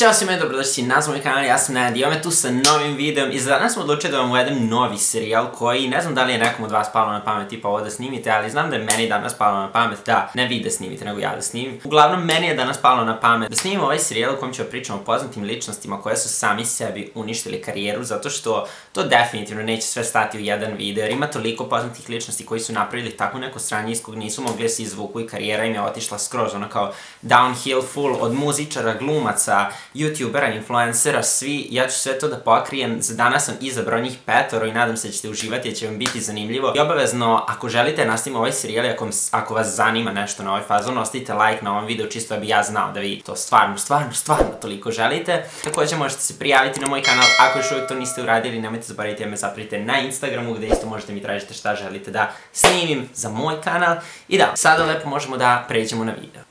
Ćao svima i dobrodošli na moj kanal, ja sam Nenad i me tu sa novim videom i za danas smo odlučili da vam uvedem novi serijal koji ne znam da li je nekom od vas palo na pamet tipa ovo da snimite, ali znam da je meni danas palo na pamet da ne vi da snimite nego ja da snimim. Uglavnom meni je danas palo na pamet da snimim ovaj serijal u kojem ću pričam o poznatim ličnostima koje su sami sebi uništili karijeru zato što to definitivno neće sve stati u jedan video jer ima toliko poznatih ličnosti koji su napravili tako neko sranje iz kog nisu mogli se izvuku i karijera im je otišla skroz ono kao downhill full od muzičara, glumaca, youtubera, influencera, svi, ja ću sve to da pokrijem, za danas sam izabrao njih petoro i nadam se da ćete uživati, jer će vam biti zanimljivo. I obavezno, ako želite nastavimo ovaj serijal ako, vas zanima nešto na ovaj fazon, ostavite like na ovom videu, čisto da bi ja znao da vi to stvarno, stvarno, stvarno toliko želite. Također možete se prijaviti na moj kanal, ako još uvijek to niste uradili, nemojte zaboraviti da me zapratite na Instagramu, gdje isto možete mi tražiti šta želite da snimim za moj kanal. I da, sada lepo možemo da pređemo na video.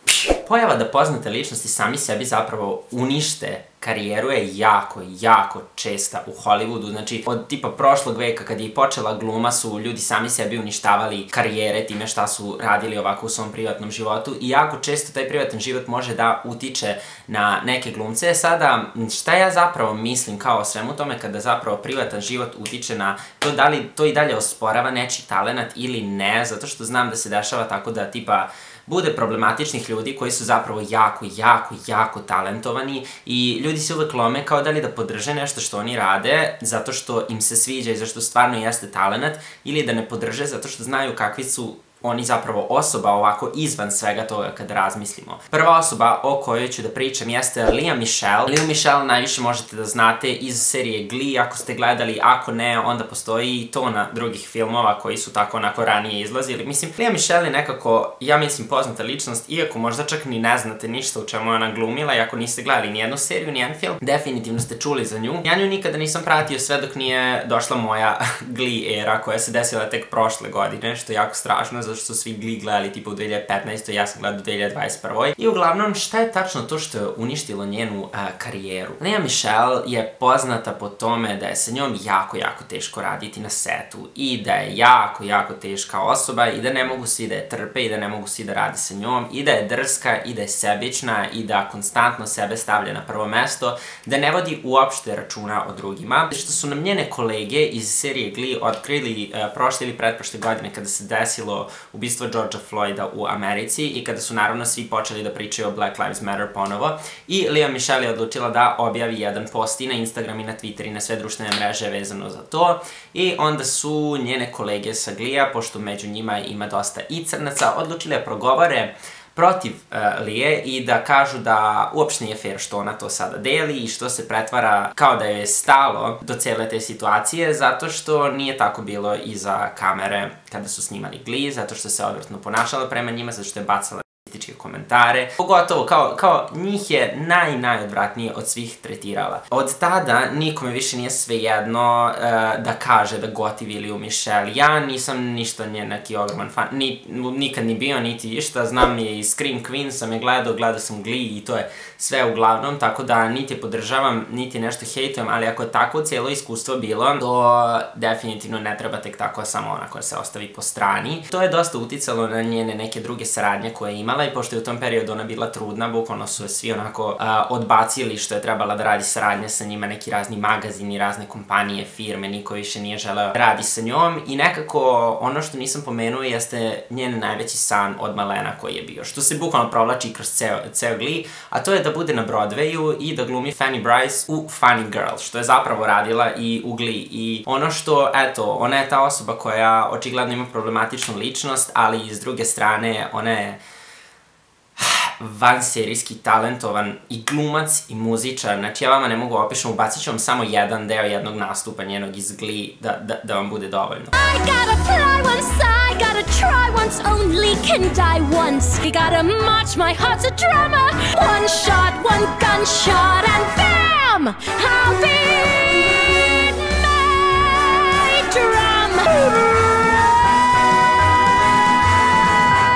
Pojava da poznate ličnosti sami sebi zapravo unište karijeru je jako, jako česta u Hollywoodu. Znači, od tipa prošlog veka kad je počela gluma su ljudi sami sebi uništavali karijere time šta su radili ovako u svom privatnom životu i jako često taj privatan život može da utiče na neke glumce. Sada, šta ja zapravo mislim kao o svemu tome kada zapravo privatan život utiče na to da li to i dalje osporava nečiji talenat ili ne, zato što znam da se dešava tako da tipa bude problematičnih ljudi koji su zapravo jako, jako, jako talentovani i ljudi se uvek lome kao da li da podrže nešto što oni rade zato što im se sviđa i zašto stvarno jeste talenat ili da ne podrže zato što znaju kakvi su oni zapravo osoba ovako izvan svega toga kad razmislimo. Prva osoba o kojoj ću da pričam jeste Lia Michelle. Lia Michelle najviše možete da znate iz serije Glee, ako ste gledali, ako ne, onda postoji i tona drugih filmova koji su tako onako ranije izlazili. Mislim, Lia Michelle je nekako, ja mislim, poznata ličnost, iako možda čak ni ne znate ništa u čemu je ona glumila i ako niste gledali nijednu seriju, nijedan film, definitivno ste čuli za nju. Ja nju nikada nisam pratio sve dok nije došla moja Glee era koja se desila tek prošle godine, što je jako strašno, zato što su svi Glee gledali tipa u 2015. ja sam gledao u 2021. I uglavnom, šta je tačno to što je uništilo njenu karijeru? Lea Michelle je poznata po tome da je sa njom jako, jako teško raditi na setu i da je jako, jako teška osoba i da ne mogu svi da je trpe i da ne mogu svi da radi sa njom i da je drska i da je sebična i da konstantno sebe stavlja na prvo mesto, da ne vodi uopšte računa o drugima. Što su nam njene kolege iz serije Glee otkrili prošle ili pretprošle godine kada se desilo ubistvo Georgea Floyda u Americi i kada su naravno svi počeli da pričaju o Black Lives Matter ponovo. I Lea Michelle je odlučila da objavi jedan post i na Instagram i na Twitter i na sve društvene mreže vezano za to. I onda su njene kolege sa Glija, pošto među njima ima dosta i crnaca, odlučili da progovore protiv uh, Lije i da kažu da uopšte nije fair što ona to sada deli i što se pretvara kao da je stalo do cele te situacije zato što nije tako bilo iza kamere kada su snimali Glee, zato što se odvrtno ponašala prema njima, zato što je bacala rasističke komentare. Pogotovo, kao, kao njih je naj, najodvratnije od svih tretirala. Od tada nikome više nije svejedno uh, da kaže da gotivi ili u Michelle. Ja nisam ništa nje neki ogroman fan, ni, nikad ni bio, niti išta. Znam je i Scream Queen sam je gledao, gledao sam Glee i to je sve uglavnom, tako da niti podržavam, niti nešto hejtujem, ali ako je tako cijelo iskustvo bilo, to definitivno ne treba tek tako samo ona koja se ostavi po strani. To je dosta uticalo na njene neke druge saradnje koje je imala i pošto je u tom periodu ona bila trudna, bukvalno su je svi onako odbacili što je trebala da radi saradnja sa njima, neki razni magazini, razne kompanije, firme, niko više nije želeo radi sa njom. I nekako ono što nisam pomenuo jeste njen najveći san od malena koji je bio, što se bukvalno provlači kroz ceo, ceo a to je da bude na Broadwayu i da glumi Fanny Bryce u Funny Girl, što je zapravo radila i u Glee i ono što, eto, ona je ta osoba koja očigledno ima problematičnu ličnost, ali s druge strane ona je vanserijski talentovan i glumac i muzičar. Znači ja vama ne mogu opišem, ubacit ću vam samo jedan deo jednog nastupa njenog iz Glee da, da, da vam bude dovoljno. I gotta fly once, I gotta try once, only can die once. You gotta march, my heart's a drama. One shot, one gunshot, and bam! I'll be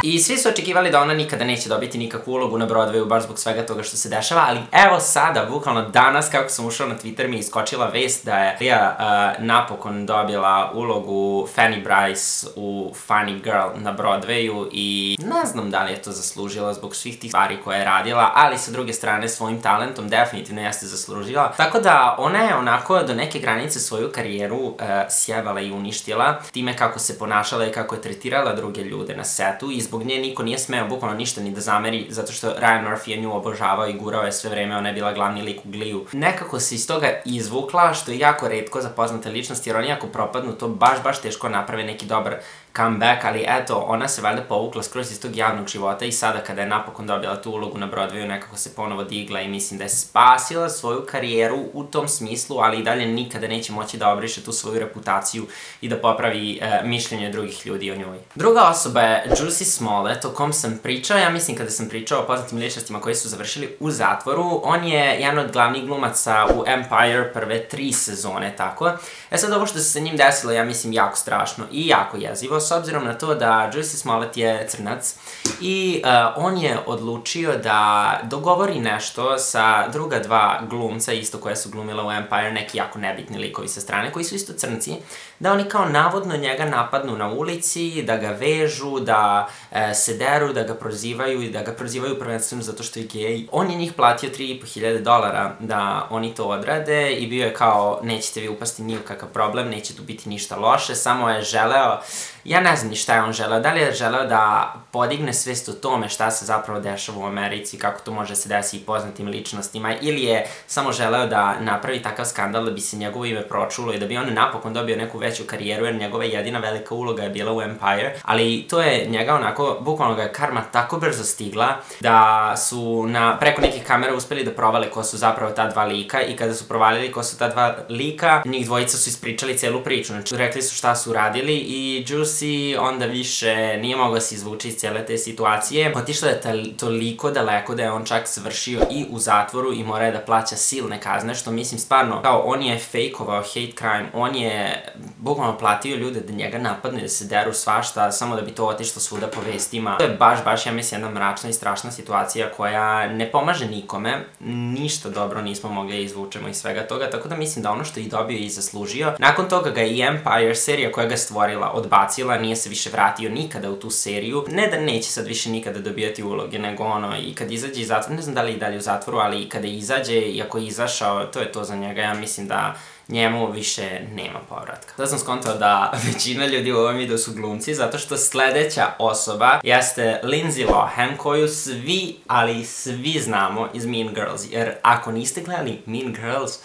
I svi su očekivali da ona nikada neće dobiti nikakvu ulogu na Broadwayu, baš zbog svega toga što se dešava, ali evo sada, bukvalno danas, kako sam ušao na Twitter, mi je iskočila vest da je uh, napokon dobila ulogu Fanny Bryce u Funny Girl na Broadwayu i ne znam da li je to zaslužila zbog svih tih stvari koje je radila, ali sa druge strane svojim talentom definitivno jeste zaslužila. Tako da ona je onako do neke granice svoju karijeru uh, sjevala i uništila time kako se ponašala i kako je tretirala druge ljude na setu i zbog nje niko nije smeo bukvalno ništa ni da zameri zato što Ryan Murphy je nju obožavao i gurao je sve vreme, ona je bila glavni lik u gliju. Nekako se iz toga izvukla, što je jako redko za poznate ličnosti, jer oni ako propadnu, to baš, baš teško naprave neki dobar comeback, ali eto, ona se valjda povukla skroz iz tog javnog života i sada kada je napokon dobila tu ulogu na Broadwayu, nekako se ponovo digla i mislim da je spasila svoju karijeru u tom smislu, ali i dalje nikada neće moći da obriše tu svoju reputaciju i da popravi e, mišljenje drugih ljudi o njoj. Druga osoba je Juicy Smollett, o kom sam pričao, ja mislim kada sam pričao o poznatim ličnostima koji su završili u zatvoru, on je jedan od glavnih glumaca u Empire prve tri sezone, tako. E sad ovo što se sa njim desilo, ja mislim jako strašno i jako jezivo, s obzirom na to da Juicy Smollett je crnac i uh, on je odlučio da dogovori nešto sa druga dva glumca, isto koje su glumile u Empire, neki jako nebitni likovi sa strane, koji su isto crnci, da oni kao navodno njega napadnu na ulici, da ga vežu, da e, se deru, da ga prozivaju i da ga prozivaju prvenstveno zato što je gej. On je njih platio 3500 dolara da oni to odrade i bio je kao nećete vi upasti ni u kakav problem, neće tu biti ništa loše, samo je želeo ja ne znam ni šta je on želeo, da li je želeo da podigne svest o tome šta se zapravo dešava u Americi, kako to može se desiti i poznatim ličnostima, ili je samo želeo da napravi takav skandal da bi se njegovo ime pročulo i da bi on napokon dobio neku veću karijeru, jer njegova jedina velika uloga je bila u Empire, ali to je njega onako, bukvalno ga je karma tako brzo stigla, da su na, preko nekih kamera uspeli da provale ko su zapravo ta dva lika i kada su provalili ko su ta dva lika, njih dvojica su ispričali celu priču, znači rekli su šta su radili i Juice Lucy onda više nije mogao da se izvući iz cijele te situacije. Otišla je toliko daleko da je on čak svršio i u zatvoru i mora je da plaća silne kazne, što mislim stvarno, kao on je fejkovao hate crime, on je bukvalno platio ljude da njega napadne, da se deru svašta, samo da bi to otišlo svuda po vestima. To je baš, baš, ja mislim, jedna mračna i strašna situacija koja ne pomaže nikome, ništa dobro nismo mogli izvučemo iz svega toga, tako da mislim da ono što je dobio i zaslužio. Nakon toga ga i Empire serija koja ga stvorila odbacila vratila, nije se više vratio nikada u tu seriju. Ne da neće sad više nikada dobijati uloge, nego ono, i kad izađe iz zatvora, ne znam da li i dalje u zatvoru, ali i kada izađe, i ako je izašao, to je to za njega, ja mislim da njemu više nema povratka. Da sam skontao da većina ljudi u ovom videu su glumci, zato što sledeća osoba jeste Lindsay Lohan, koju svi, ali svi znamo iz Mean Girls, jer ako niste gledali Mean Girls,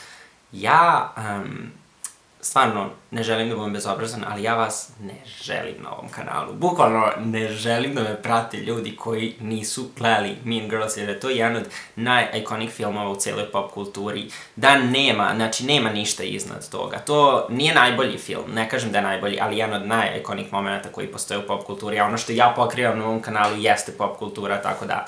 ja stvarno ne želim da budem bezobrazan, ali ja vas ne želim na ovom kanalu. Bukvalno ne želim da me prate ljudi koji nisu gledali Mean Girls, jer je to jedan od naj-iconic filmova u cijeloj pop kulturi. Da nema, znači nema ništa iznad toga. To nije najbolji film, ne kažem da je najbolji, ali jedan od naj-iconic momenta koji postoje u pop kulturi. A ono što ja pokrivam na ovom kanalu jeste pop kultura, tako da...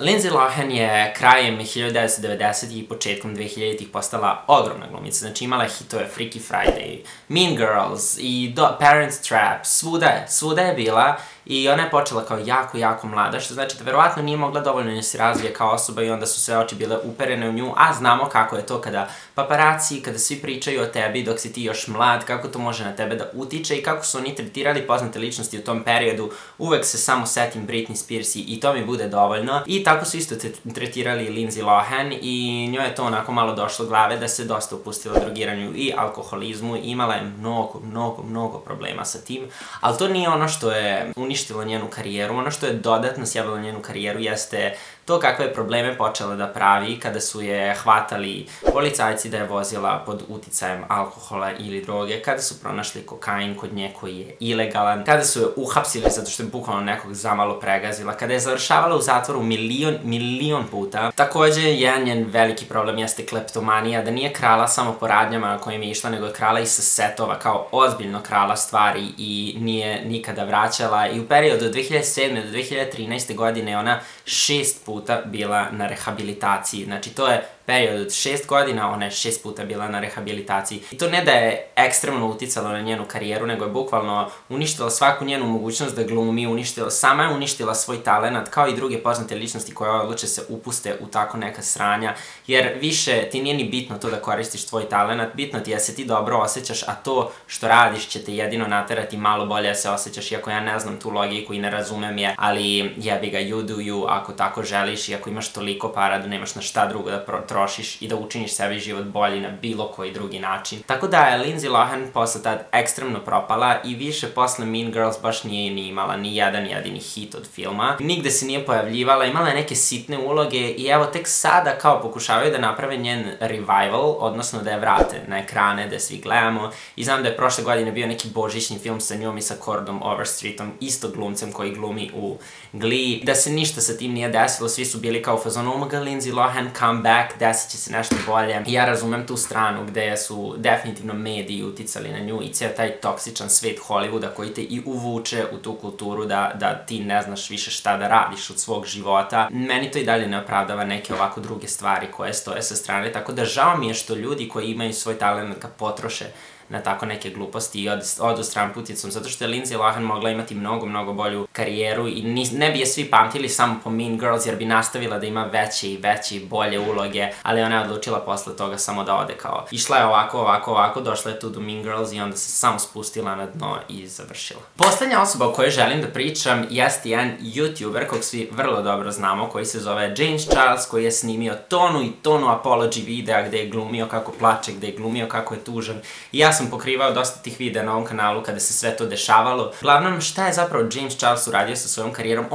Lindsay Lohan je krajem 1990-ih i početkom 2000-ih postala ogromna glumica, znači imala hitove Freaky Friday, Mean Girls i Do Parents Trap, svuda svuda je bila i ona je počela kao jako, jako mlada, što znači da verovatno nije mogla dovoljno da se razvije kao osoba i onda su sve oči bile uperene u nju, a znamo kako je to kada paparaci, kada svi pričaju o tebi dok si ti još mlad, kako to može na tebe da utiče i kako su oni tretirali poznate ličnosti u tom periodu, uvek se samo setim Britney Spears i to mi bude dovoljno. I tako su isto tretirali Lindsay Lohan i njoj je to onako malo došlo glave da se dosta upustila drogiranju i alkoholizmu, imala je mnogo, mnogo, mnogo problema sa tim, ali to nije ono što je uništilo njenu karijeru. Ono što je dodatno sjebalo njenu karijeru jeste to kakve probleme počela da pravi kada su je hvatali policajci da je vozila pod uticajem alkohola ili droge, kada su pronašli kokain kod nje koji je ilegalan, kada su je uhapsili zato što je bukvalno nekog zamalo pregazila, kada je završavala u zatvoru milion, milion puta. Takođe, jedan njen veliki problem jeste kleptomanija, da nije krala samo po radnjama kojim je išla, nego je krala i sa setova, kao ozbiljno krala stvari i nije nikada vraćala. I u periodu od 2007. do 2013. godine ona šest puta bila na rehabilitaciji. Znači, to je period od šest godina, ona je šest puta bila na rehabilitaciji. I to ne da je ekstremno uticalo na njenu karijeru, nego je bukvalno uništila svaku njenu mogućnost da glumi, uništila, sama je uništila svoj talent, kao i druge poznate ličnosti koje odluče se upuste u tako neka sranja, jer više ti nije ni bitno to da koristiš tvoj talent, bitno ti je da se ti dobro osjećaš, a to što radiš će te jedino naterati malo bolje da se osjećaš, iako ja ne znam tu logiku i ne razumem je, ali jebi ga, you do you, ako tako želiš i ako imaš toliko para da nemaš na šta drugo da trošiš i da učiniš sebi život bolji na bilo koji drugi način. Tako da je Lindsay Lohan posle tad ekstremno propala i više posle Mean Girls baš nije ni imala ni jedan jedini hit od filma. Nigde se nije pojavljivala, imala je neke sitne uloge i evo tek sada kao pokušavaju da naprave njen revival, odnosno da je vrate na ekrane, da svi gledamo. I znam da je prošle godine bio neki božićni film sa njom i sa Cordom Overstreetom, isto glumcem koji glumi u Glee. Da se ništa sa tim nije desilo, svi su bili kao u fazonu, oh Lindsay Lohan, come back, desit će se nešto bolje. Ja razumem tu stranu gde su definitivno mediji uticali na nju i cijel taj toksičan svet Hollywooda koji te i uvuče u tu kulturu da, da ti ne znaš više šta da radiš od svog života. Meni to i dalje ne opravdava neke ovako druge stvari koje stoje sa strane, tako da žao mi je što ljudi koji imaju svoj talent ga potroše na tako neke gluposti i od, odu stran puticom, zato što je Lindsay Lohan mogla imati mnogo, mnogo bolju karijeru i ne bi je svi pamtili samo po Mean Girls jer bi nastavila da ima veće i veće i bolje uloge, ali ona je odlučila posle toga samo da ode kao išla je ovako, ovako, ovako, došla je tu do Mean Girls i onda se samo spustila na dno i završila. Poslednja osoba o kojoj želim da pričam jeste jedan youtuber kog svi vrlo dobro znamo, koji se zove James Charles, koji je snimio tonu i tonu apology videa gde je glumio kako plače, gde je glumio kako je tužan. I ja pokrivao dosta tih videa na ovom kanalu kada se sve to dešavalo. Uglavnom, šta je zapravo James Charles uradio sa svojom karijerom?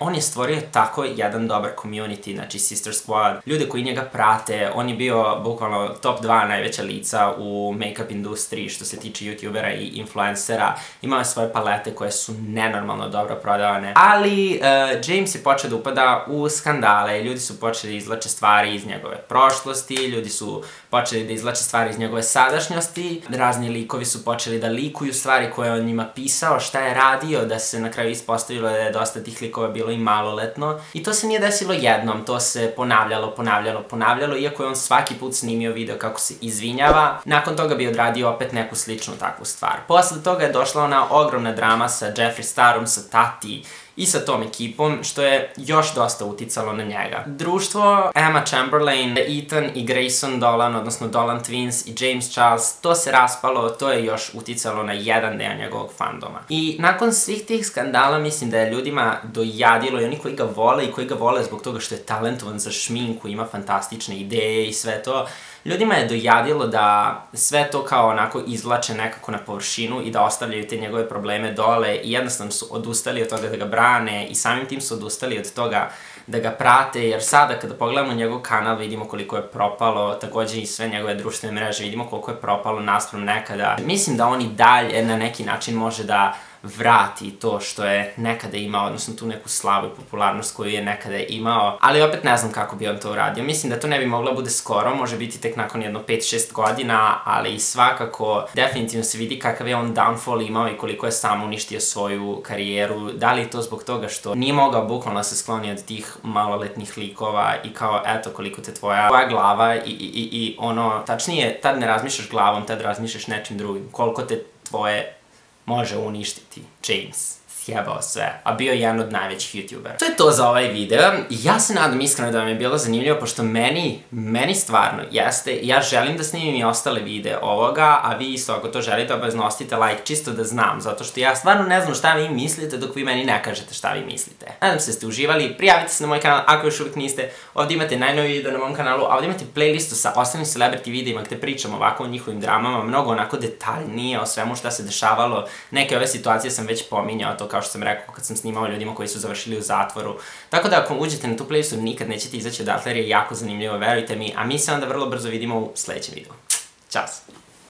On je, stvorio tako jedan dobar community, znači Sister Squad, ljude koji njega prate, on je bio bukvalno top 2 najveća lica u make-up industriji što se tiče youtubera i influencera. Imao je svoje palete koje su nenormalno dobro prodavane. Ali uh, James je počeo da upada u skandale, ljudi su počeli da izlače stvari iz njegove prošlosti, ljudi su počeli da izlače stvari iz njegove sadašnjosti, razni likovi su počeli da likuju stvari koje on njima pisao, šta je radio, da se na kraju ispostavilo da je dosta tih likova bilo i maloletno. I to se nije desilo jednom, to se ponavljalo, ponavljalo, ponavljalo, iako je on svaki put snimio video kako se izvinjava, nakon toga bi odradio opet neku sličnu takvu stvar. Posle toga je došla ona ogromna drama sa Jeffree Starom, sa Tati, i sa tom ekipom, što je još dosta uticalo na njega. Društvo Emma Chamberlain, Ethan i Grayson Dolan, odnosno Dolan Twins i James Charles, to se raspalo, to je još uticalo na jedan deo njegovog fandoma. I nakon svih tih skandala mislim da je ljudima dojadilo i oni koji ga vole i koji ga vole zbog toga što je talentovan za šminku, ima fantastične ideje i sve to, ljudima je dojadilo da sve to kao onako izvlače nekako na površinu i da ostavljaju te njegove probleme dole i jednostavno su odustali od toga da ga brane i samim tim su odustali od toga da ga prate, jer sada kada pogledamo njegov kanal vidimo koliko je propalo, takođe i sve njegove društvene mreže, vidimo koliko je propalo naspram nekada. Mislim da on i dalje na neki način može da vrati to što je nekada imao, odnosno tu neku slavu i popularnost koju je nekada imao, ali opet ne znam kako bi on to uradio. Mislim da to ne bi moglo bude skoro, može biti tek nakon jedno 5-6 godina, ali svakako definitivno se vidi kakav je on downfall imao i koliko je sam uništio svoju karijeru. Da li je to zbog toga što nije mogao bukvalno se skloni od tih maloletnih likova i kao eto koliko te tvoja, tvoja glava i, i, i ono, tačnije, tad ne razmišljaš glavom, tad razmišljaš nečim drugim. Koliko te tvoje može uništiti James sjebao sve, a bio je jedan od najvećih youtubera. To je to za ovaj video. Ja se nadam iskreno da vam je bilo zanimljivo, pošto meni, meni stvarno jeste, ja želim da snimim i ostale videe ovoga, a vi isto ako to želite, obavezno ostite like, čisto da znam, zato što ja stvarno ne znam šta vi mislite dok vi meni ne kažete šta vi mislite. Nadam se da ste uživali, prijavite se na moj kanal ako još uvijek niste, ovdje imate najnovi video na mom kanalu, a ovdje imate playlistu sa ostalim celebrity videima gde pričam ovako o njihovim dramama, mnogo onako detaljnije o svemu šta se dešavalo. Neke ove situacije sam već pominjao, to kao što sam rekao kad sam snimao ljudima koji su završili u zatvoru. Tako da ako uđete na tu playlistu nikad nećete izaći odatle jer je jako zanimljivo, verujte mi, a mi se onda vrlo brzo vidimo u sledećem videu. Ćao!